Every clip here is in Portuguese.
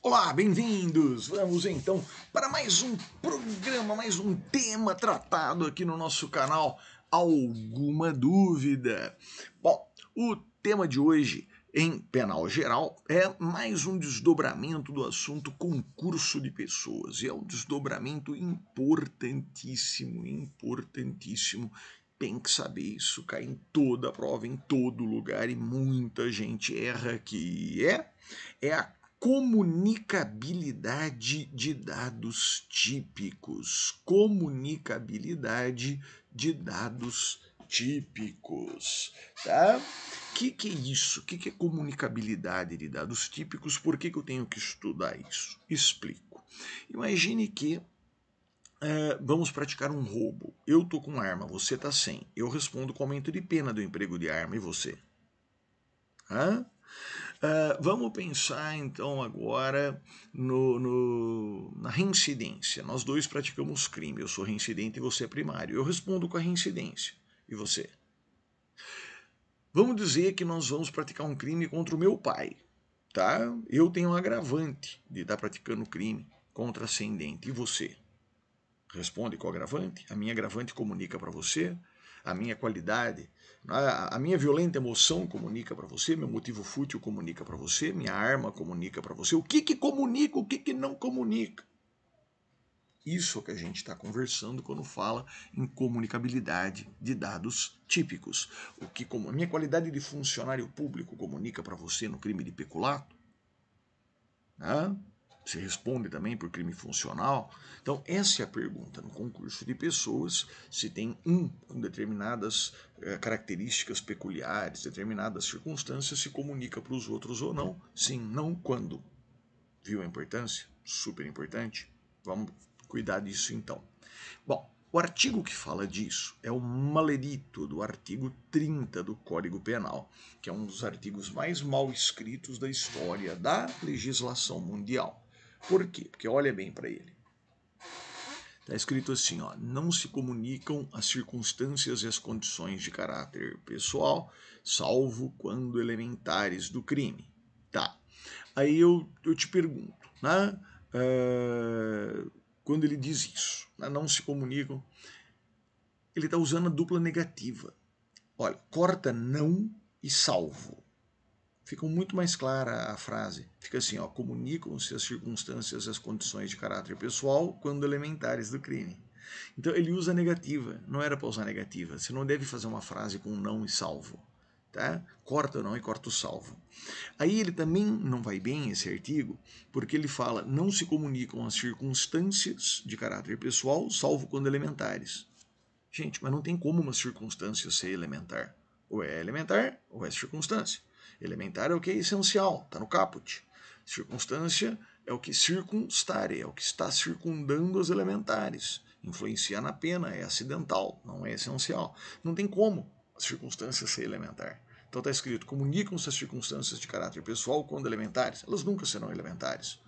Olá, bem-vindos! Vamos então para mais um programa, mais um tema tratado aqui no nosso canal. Alguma dúvida? Bom, o tema de hoje em penal geral é mais um desdobramento do assunto concurso de pessoas. E é um desdobramento importantíssimo, importantíssimo. Tem que saber isso, cai em toda a prova, em todo lugar, e muita gente erra que é, é a comunicabilidade de dados típicos. Comunicabilidade de dados típicos, tá? O que, que é isso? O que, que é comunicabilidade de dados típicos? Por que, que eu tenho que estudar isso? Explico. Imagine que Uh, vamos praticar um roubo. Eu tô com arma, você tá sem. Eu respondo com aumento de pena do emprego de arma e você? Hã? Uh, vamos pensar então agora no, no, na reincidência. Nós dois praticamos crime. Eu sou reincidente e você é primário. Eu respondo com a reincidência. E você? Vamos dizer que nós vamos praticar um crime contra o meu pai. Tá? Eu tenho um agravante de estar praticando crime contra ascendente. E você? Responde com o agravante. A minha agravante comunica para você a minha qualidade, a minha violenta emoção comunica para você, meu motivo fútil comunica para você, minha arma comunica para você. O que, que comunica, o que, que não comunica? Isso que a gente está conversando quando fala em comunicabilidade de dados típicos. O que como a minha qualidade de funcionário público comunica para você no crime de peculato? Né? Se responde também por crime funcional? Então, essa é a pergunta no concurso de pessoas, se tem um com determinadas eh, características peculiares, determinadas circunstâncias, se comunica para os outros ou não. Sim, não quando. Viu a importância? Super importante. Vamos cuidar disso então. Bom, o artigo que fala disso é o maledito do artigo 30 do Código Penal, que é um dos artigos mais mal escritos da história da legislação mundial. Por quê? Porque olha bem para ele. Está escrito assim, ó, não se comunicam as circunstâncias e as condições de caráter pessoal, salvo quando elementares do crime. Tá. Aí eu, eu te pergunto, né? Uh, quando ele diz isso, né? não se comunicam, ele está usando a dupla negativa. Olha, corta não e salvo fica muito mais clara a frase. Fica assim, ó, comunicam-se as circunstâncias e as condições de caráter pessoal quando elementares do crime. Então ele usa negativa, não era para usar negativa. Você não deve fazer uma frase com não e salvo. Tá? Corta o não e corta o salvo. Aí ele também não vai bem, esse artigo, porque ele fala não se comunicam as circunstâncias de caráter pessoal, salvo quando elementares. Gente, mas não tem como uma circunstância ser elementar. Ou é elementar ou é circunstância. Elementar é o que é essencial, está no caput. Circunstância é o que circunstare, é o que está circundando as elementares. Influencia na pena, é acidental, não é essencial. Não tem como a circunstância ser elementar. Então está escrito: comunicam-se as circunstâncias de caráter pessoal quando elementares. Elas nunca serão elementares.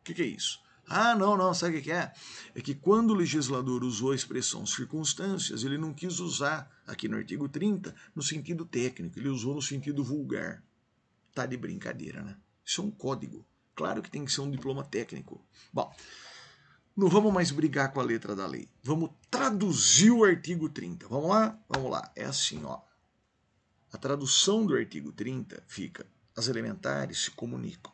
O que, que é isso? Ah, não, não, sabe o que é? É que quando o legislador usou a expressão circunstâncias, ele não quis usar, aqui no artigo 30, no sentido técnico, ele usou no sentido vulgar. Tá de brincadeira, né? Isso é um código. Claro que tem que ser um diploma técnico. Bom, não vamos mais brigar com a letra da lei. Vamos traduzir o artigo 30. Vamos lá? Vamos lá. É assim, ó. A tradução do artigo 30 fica: as elementares se comunicam.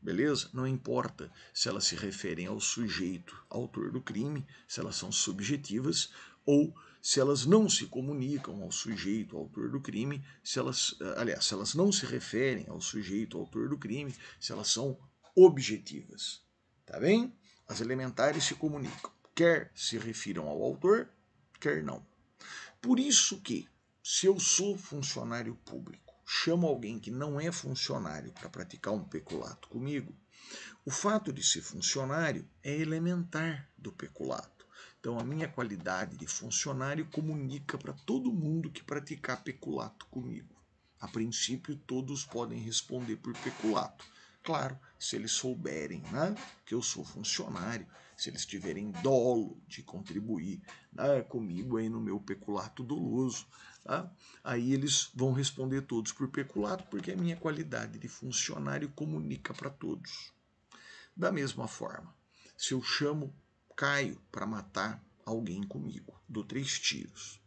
Beleza? Não importa se elas se referem ao sujeito, autor do crime, se elas são subjetivas ou se elas não se comunicam ao sujeito, autor do crime, se elas, eh, aliás, se elas não se referem ao sujeito, autor do crime, se elas são objetivas. Tá bem? As elementares se comunicam, quer se refiram ao autor, quer não. Por isso que, se eu sou funcionário público, chamo alguém que não é funcionário para praticar um peculato comigo, o fato de ser funcionário é elementar do peculato. Então, a minha qualidade de funcionário comunica para todo mundo que praticar peculato comigo. A princípio, todos podem responder por peculato. Claro, se eles souberem né, que eu sou funcionário, se eles tiverem dolo de contribuir né, comigo aí no meu peculato doloso, tá? aí eles vão responder todos por peculato, porque a minha qualidade de funcionário comunica para todos. Da mesma forma, se eu chamo Caio para matar alguém comigo, dou três tiros.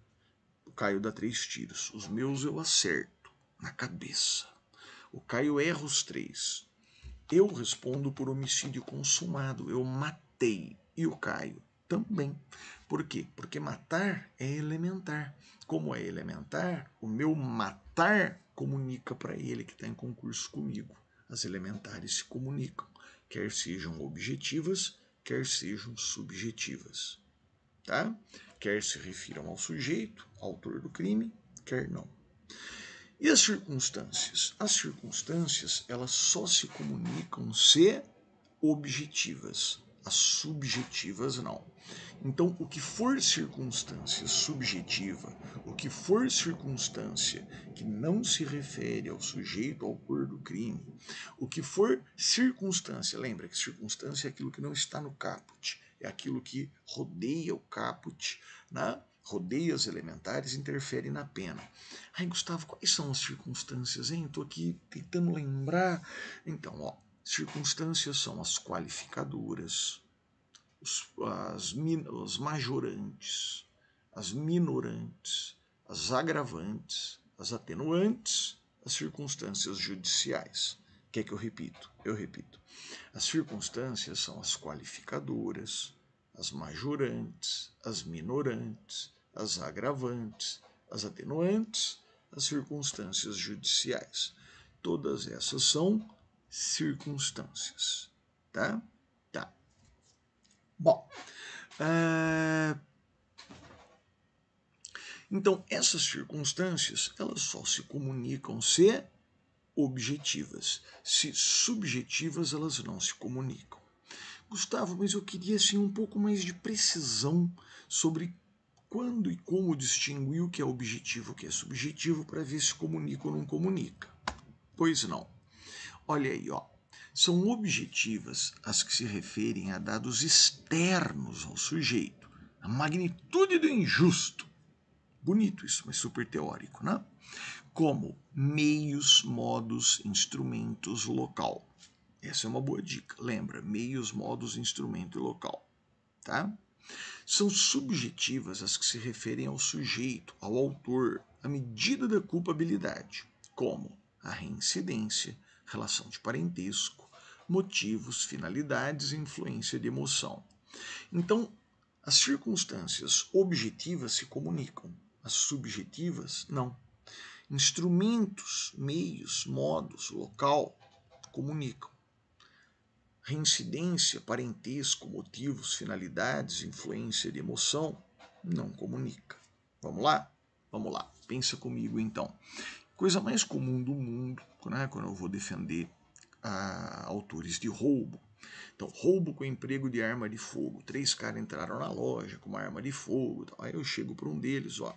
O Caio dá três tiros. Os meus eu acerto na cabeça. O Caio erra os três. Eu respondo por homicídio consumado. Eu matei. E o Caio também. Por quê? Porque matar é elementar. Como é elementar, o meu matar comunica para ele que está em concurso comigo. As elementares se comunicam, quer sejam objetivas, quer sejam subjetivas. Tá? Quer se refiram ao sujeito, autor do crime, quer não. E as circunstâncias? As circunstâncias, elas só se comunicam se objetivas. As subjetivas não. Então, o que for circunstância subjetiva, o que for circunstância que não se refere ao sujeito, autor do crime, o que for circunstância, lembra que circunstância é aquilo que não está no caput, é aquilo que rodeia o caput, né? rodeia as elementares, interfere na pena. Ai, Gustavo, quais são as circunstâncias, hein? Estou aqui tentando lembrar. Então, ó, circunstâncias são as qualificadoras, os, as, majorantes, as minorantes, as agravantes, as atenuantes, as circunstâncias judiciais. Quer que eu repito? Eu repito. As circunstâncias são as qualificadoras, as majorantes, as minorantes, as agravantes, as atenuantes, as circunstâncias judiciais. Todas essas são circunstâncias, tá? Tá. Bom, é... então essas circunstâncias elas só se comunicam se objetivas, se subjetivas elas não se comunicam. Gustavo, mas eu queria assim um pouco mais de precisão sobre quando e como distinguir o que é objetivo e o que é subjetivo para ver se comunica ou não comunica. Pois não. Olha aí, ó. São objetivas as que se referem a dados externos ao sujeito, a magnitude do injusto. Bonito isso, mas super teórico, né? Como meios, modos, instrumentos, local. Essa é uma boa dica. Lembra, meios, modos, instrumento e local, tá? São subjetivas as que se referem ao sujeito, ao autor, à medida da culpabilidade, como a reincidência, relação de parentesco, motivos, finalidades e influência de emoção. Então, as circunstâncias objetivas se comunicam, as subjetivas não. Instrumentos, meios, modos, local comunicam reincidência, parentesco, motivos, finalidades, influência de emoção, não comunica. Vamos lá? Vamos lá. Pensa comigo então. Coisa mais comum do mundo, né, quando eu vou defender ah, autores de roubo. Então, roubo com emprego de arma de fogo. Três caras entraram na loja com uma arma de fogo. Aí eu chego para um deles, ó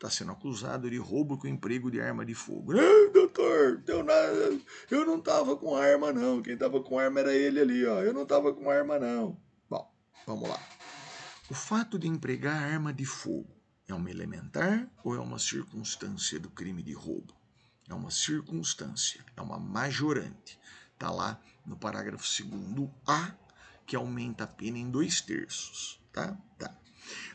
está sendo acusado de roubo com emprego de arma de fogo. Não, doutor, deu nada. Eu não estava com arma, não. Quem estava com arma era ele ali, ó. Eu não estava com arma, não. Bom, vamos lá. O fato de empregar arma de fogo é uma elementar ou é uma circunstância do crime de roubo? É uma circunstância, é uma majorante. Está lá no parágrafo 2 A, que aumenta a pena em dois terços. Tá? Tá.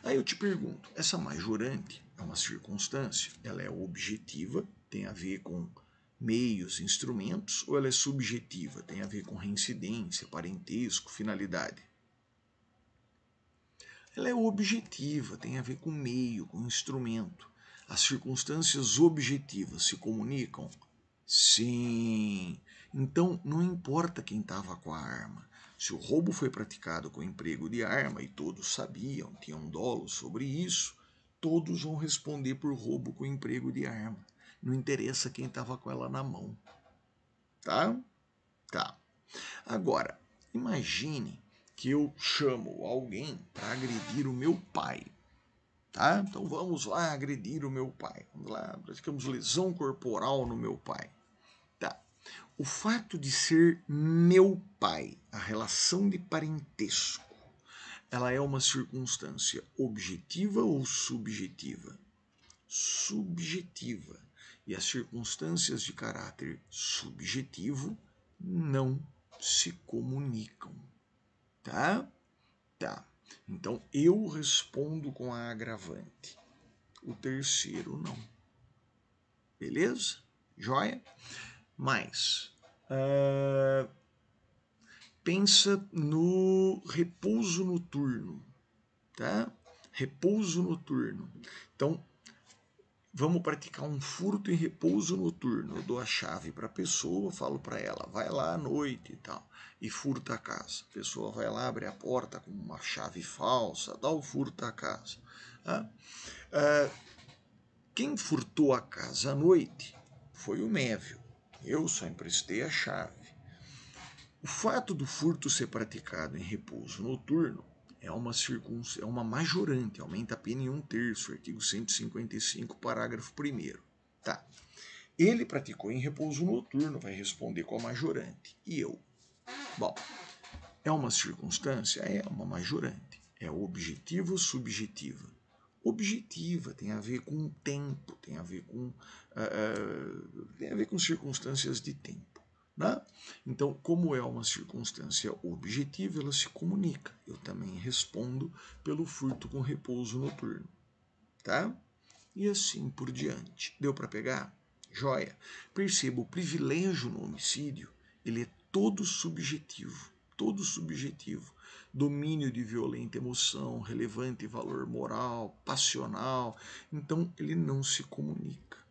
Aí eu te pergunto, essa majorante é uma circunstância, ela é objetiva, tem a ver com meios, instrumentos, ou ela é subjetiva, tem a ver com reincidência, parentesco, finalidade? Ela é objetiva, tem a ver com meio, com instrumento. As circunstâncias objetivas se comunicam? Sim. Então, não importa quem estava com a arma. Se o roubo foi praticado com emprego de arma e todos sabiam, tinham dolo sobre isso, todos vão responder por roubo com emprego de arma. Não interessa quem estava com ela na mão. Tá? Tá. Agora, imagine que eu chamo alguém para agredir o meu pai. Tá? Então vamos lá agredir o meu pai. Vamos lá, praticamos lesão corporal no meu pai. Tá. O fato de ser meu pai, a relação de parentesco, ela é uma circunstância objetiva ou subjetiva? Subjetiva. E as circunstâncias de caráter subjetivo não se comunicam, tá? Tá. Então eu respondo com a agravante. O terceiro não. Beleza? Joia? Mas uh, pensa no repouso noturno, tá? Repouso noturno. Então, vamos praticar um furto em repouso noturno. Eu dou a chave para a pessoa, falo para ela, vai lá à noite e tal, e furta a casa. A pessoa vai lá, abre a porta com uma chave falsa, dá o furto à casa. Uh, quem furtou a casa à noite foi o Mévio. Eu só emprestei a chave. O fato do furto ser praticado em repouso noturno é uma, circunc... é uma majorante, aumenta a pena em um terço, artigo 155, parágrafo 1 Tá. Ele praticou em repouso noturno, vai responder com a majorante. E eu? Bom, é uma circunstância? É uma majorante. É objetiva ou subjetiva? Objetiva, tem a ver com tempo, tem a ver com, uh, tem a ver com circunstâncias de tempo. Né? Então, como é uma circunstância objetiva, ela se comunica. Eu também respondo pelo furto com repouso noturno. Tá? E assim por diante. Deu para pegar? Joia. Perceba, o privilégio no homicídio, ele é todo subjetivo. Todo subjetivo. Domínio de violenta emoção, relevante valor moral, passional. Então, ele não se comunica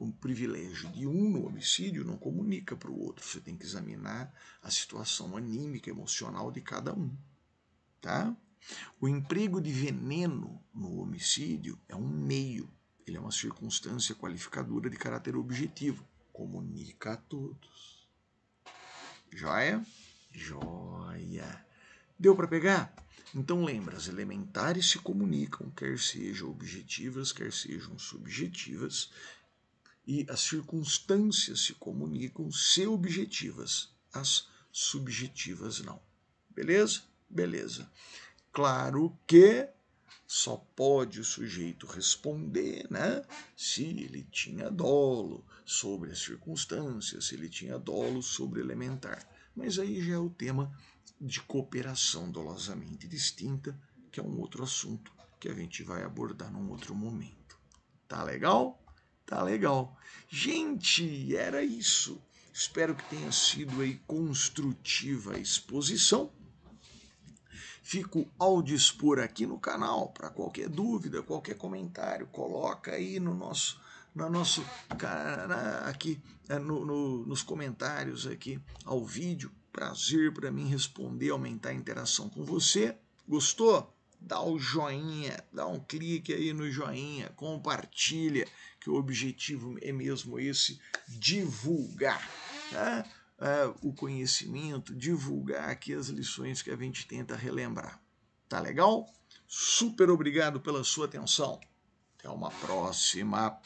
o privilégio de um no homicídio não comunica para o outro. Você tem que examinar a situação anímica, emocional de cada um. Tá? O emprego de veneno no homicídio é um meio, ele é uma circunstância qualificadora de caráter objetivo. Comunica a todos. Joia? Joia. Deu para pegar? Então lembra, as elementares se comunicam, quer sejam objetivas, quer sejam subjetivas, e as circunstâncias se comunicam se objetivas, as subjetivas não. Beleza? Beleza. Claro que só pode o sujeito responder, né? Se ele tinha dolo sobre as circunstâncias, se ele tinha dolo sobre elementar. Mas aí já é o tema de cooperação dolosamente distinta, que é um outro assunto que a gente vai abordar num outro momento. Tá legal? Tá legal. Gente, era isso. Espero que tenha sido aí construtiva a exposição. Fico ao dispor aqui no canal para qualquer dúvida, qualquer comentário, coloca aí no nosso no nosso aqui é, no, no, nos comentários aqui ao vídeo. Prazer para mim responder, aumentar a interação com você. Gostou? Dá o joinha, dá um clique aí no joinha, compartilha que o objetivo é mesmo esse, divulgar tá? é, o conhecimento, divulgar aqui as lições que a gente tenta relembrar. Tá legal? Super obrigado pela sua atenção. Até uma próxima.